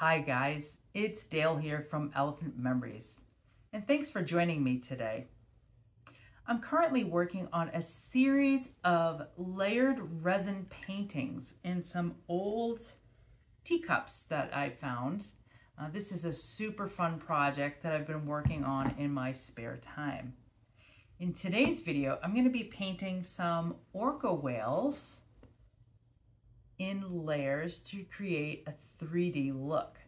Hi guys, it's Dale here from Elephant Memories, and thanks for joining me today. I'm currently working on a series of layered resin paintings in some old teacups that I found. Uh, this is a super fun project that I've been working on in my spare time. In today's video, I'm going to be painting some orca whales in layers to create a 3D look.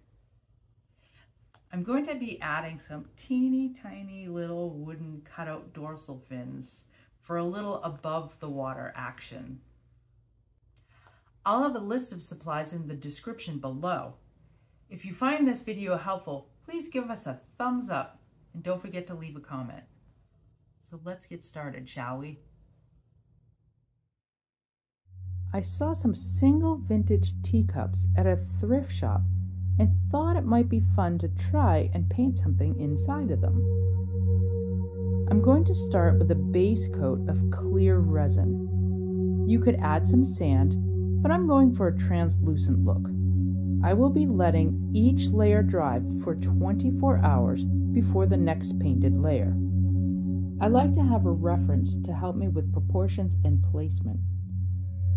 I'm going to be adding some teeny tiny little wooden cutout dorsal fins for a little above the water action. I'll have a list of supplies in the description below. If you find this video helpful, please give us a thumbs up and don't forget to leave a comment. So let's get started, shall we? I saw some single vintage teacups at a thrift shop and thought it might be fun to try and paint something inside of them. I'm going to start with a base coat of clear resin. You could add some sand, but I'm going for a translucent look. I will be letting each layer dry for 24 hours before the next painted layer. I like to have a reference to help me with proportions and placement.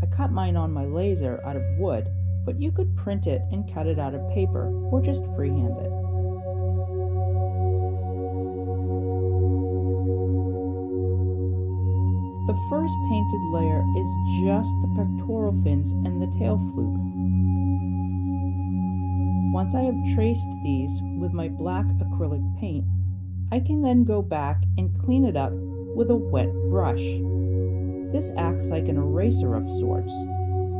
I cut mine on my laser out of wood, but you could print it and cut it out of paper or just freehand it. The first painted layer is just the pectoral fins and the tail fluke. Once I have traced these with my black acrylic paint, I can then go back and clean it up with a wet brush. This acts like an eraser of sorts.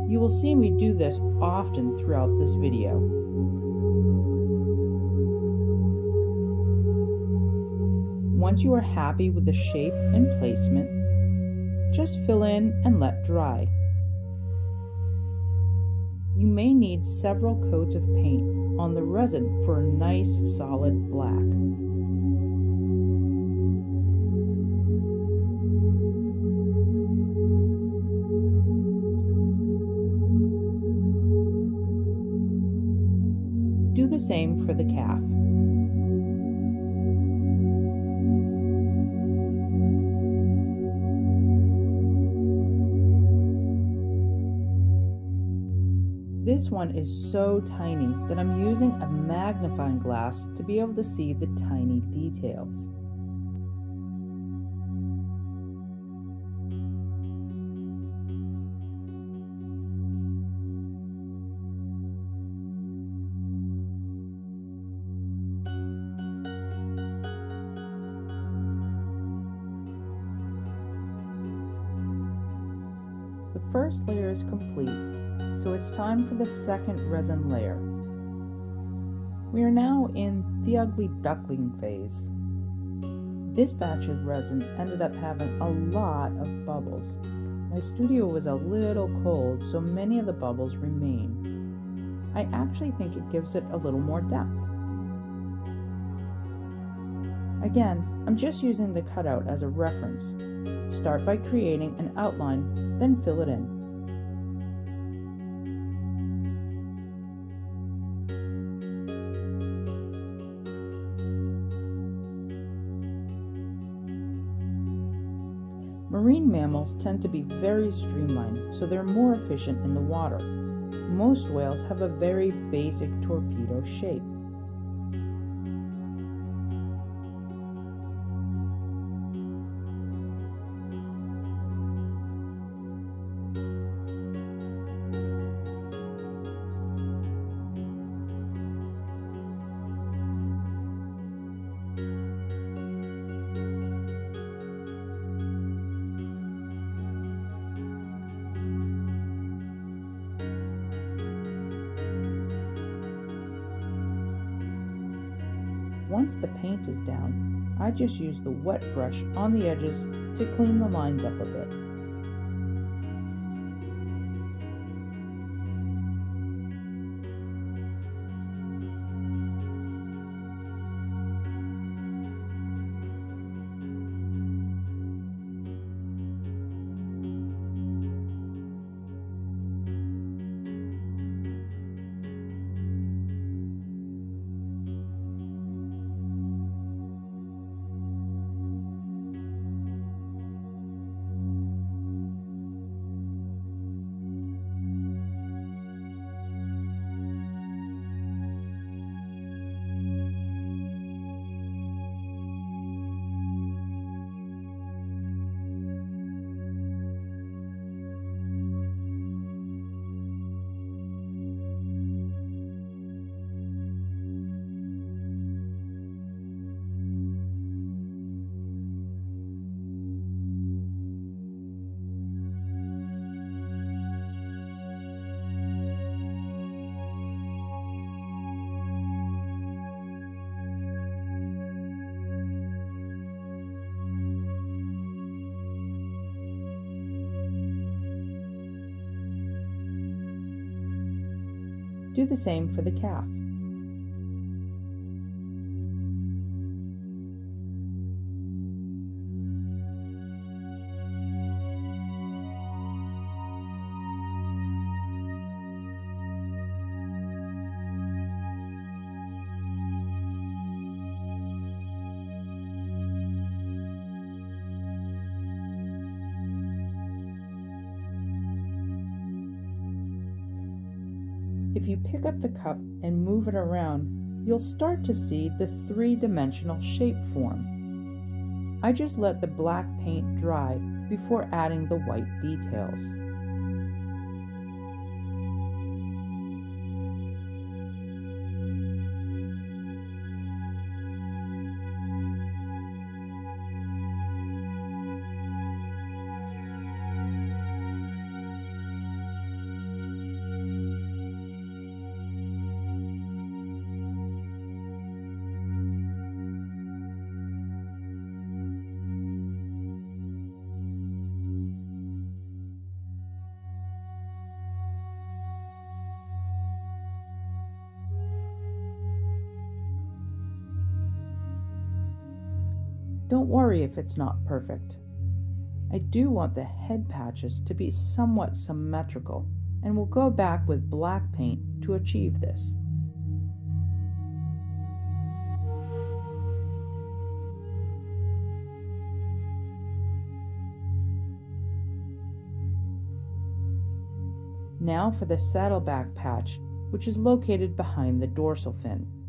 You will see me do this often throughout this video. Once you are happy with the shape and placement, just fill in and let dry. You may need several coats of paint on the resin for a nice solid black. Do the same for the calf. This one is so tiny that I'm using a magnifying glass to be able to see the tiny details. First layer is complete, so it's time for the second resin layer. We are now in the ugly duckling phase. This batch of resin ended up having a lot of bubbles. My studio was a little cold, so many of the bubbles remain. I actually think it gives it a little more depth. Again, I'm just using the cutout as a reference. Start by creating an outline, then fill it in. Marine mammals tend to be very streamlined, so they're more efficient in the water. Most whales have a very basic torpedo shape. Once the paint is down, I just use the wet brush on the edges to clean the lines up a bit. Do the same for the calf. If you pick up the cup and move it around, you'll start to see the three-dimensional shape form. I just let the black paint dry before adding the white details. Don't worry if it's not perfect. I do want the head patches to be somewhat symmetrical and will go back with black paint to achieve this. Now for the saddleback patch, which is located behind the dorsal fin.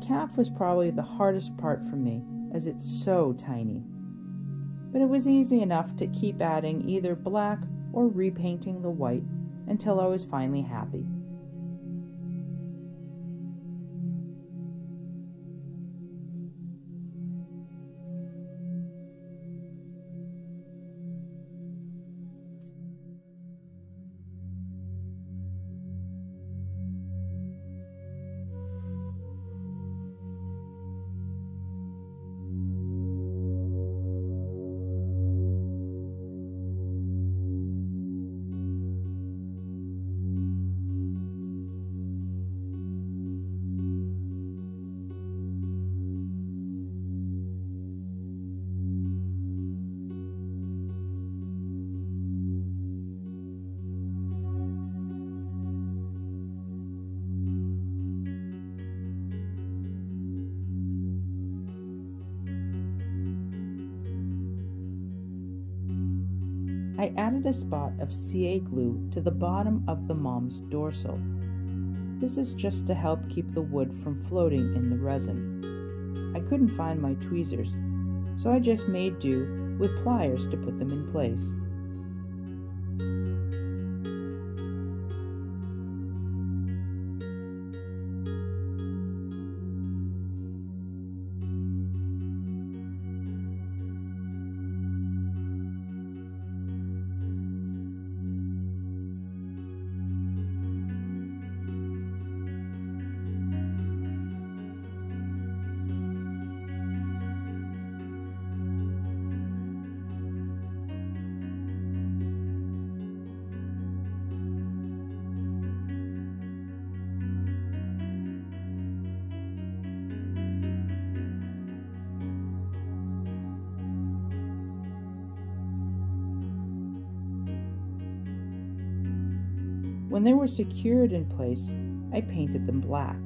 Calf was probably the hardest part for me, as it's so tiny. But it was easy enough to keep adding either black or repainting the white until I was finally happy. I added a spot of CA glue to the bottom of the mom's dorsal. This is just to help keep the wood from floating in the resin. I couldn't find my tweezers, so I just made do with pliers to put them in place. When they were secured in place, I painted them black.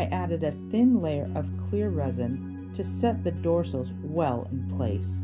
I added a thin layer of clear resin to set the dorsals well in place.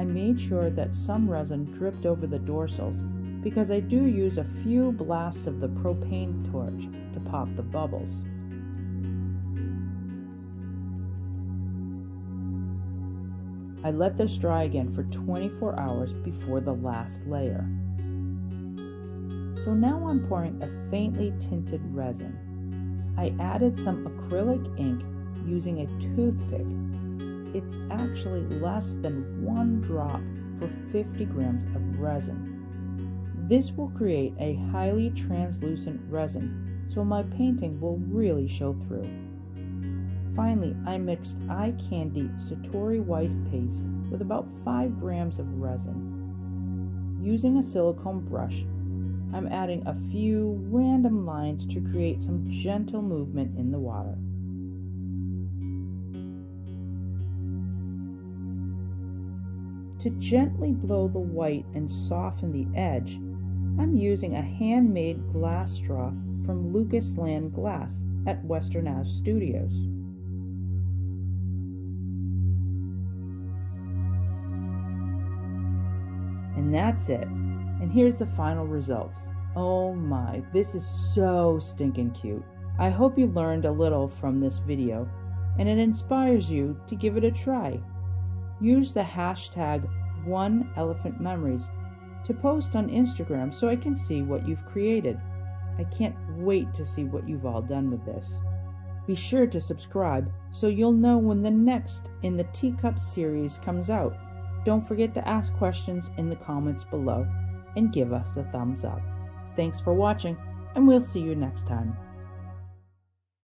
I made sure that some resin dripped over the dorsals because I do use a few blasts of the propane torch to pop the bubbles. I let this dry again for 24 hours before the last layer. So now I'm pouring a faintly tinted resin. I added some acrylic ink using a toothpick it's actually less than one drop for 50 grams of resin. This will create a highly translucent resin, so my painting will really show through. Finally, I mixed eye candy Satori white paste with about 5 grams of resin. Using a silicone brush, I'm adding a few random lines to create some gentle movement in the water. To gently blow the white and soften the edge, I'm using a handmade glass straw from Lucas Land Glass at Western Ave Studios. And that's it. And here's the final results. Oh my, this is so stinking cute. I hope you learned a little from this video and it inspires you to give it a try. Use the hashtag OneElephantMemories to post on Instagram so I can see what you've created. I can't wait to see what you've all done with this. Be sure to subscribe so you'll know when the next in the Teacup series comes out. Don't forget to ask questions in the comments below and give us a thumbs up. Thanks for watching, and we'll see you next time.